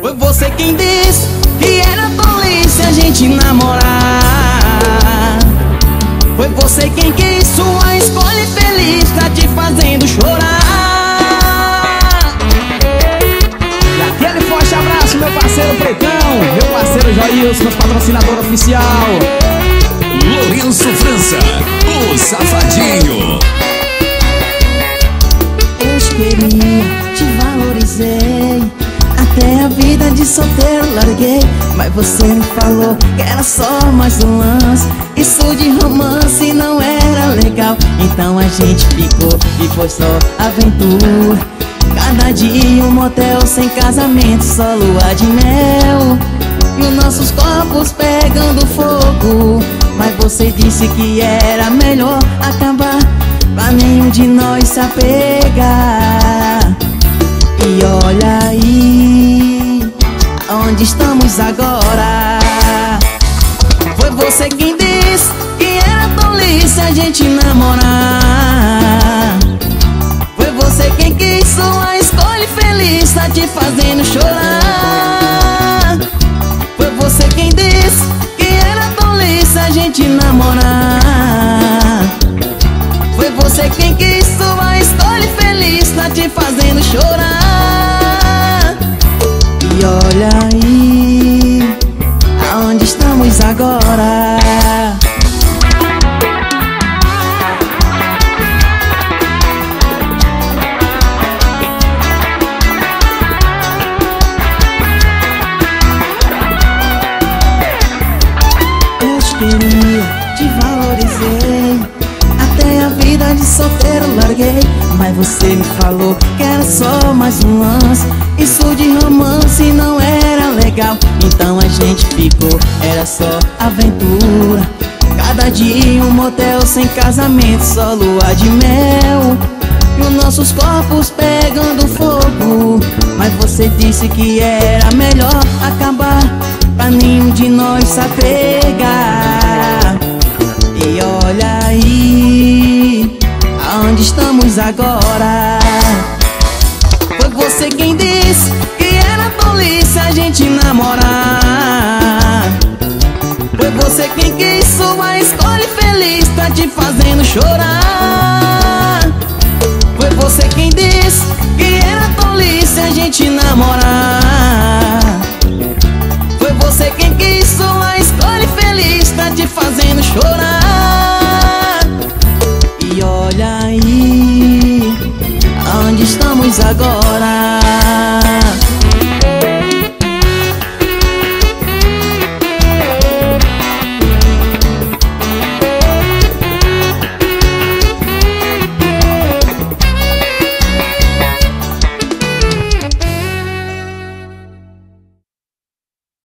Foi você quem disse que era tolice a gente namorar. Foi você quem quis sua escolha feliz tá te fazendo chorar. E aquele forte abraço, meu parceiro Pretão Meu parceiro Joilson, nosso patrocinador oficial. Lourenço França, o Safadinho Até a vida de solteiro larguei Mas você me falou que era só mais um lance. Isso de romance não era legal Então a gente ficou e foi só aventura. Cada dia um motel sem casamento, só lua de mel. E os nossos corpos pegando fogo. Mas você disse que era melhor acabar Pra nenhum de nós se apegar. E olha aí Onde estamos agora. Foi você quem disse Que era tolice a gente namorar. Foi você quem quis sua escolha feliz Tá te fazendo chorar. Foi você quem disse Que era tolice a gente namorar agora. Eu te queria, te valorizei vida de solteiro larguei. Mas você me falou que era só mais um lance. Isso de romance não era legal. Então a gente ficou, era só aventura. Cada dia um motel sem casamento Só lua de mel. E os nossos corpos pegando fogo. Mas você disse que era melhor acabar Pra nenhum de nós se apegar. E olha agora. Foi você quem disse Que era tolice a gente namorar Foi você quem quis sua escolha feliz Tá te fazendo chorar. Foi você quem disse Que era tolice a gente namorar foi você quem quis sua escolha feliz Tá te fazendo chorar. E olha aí agora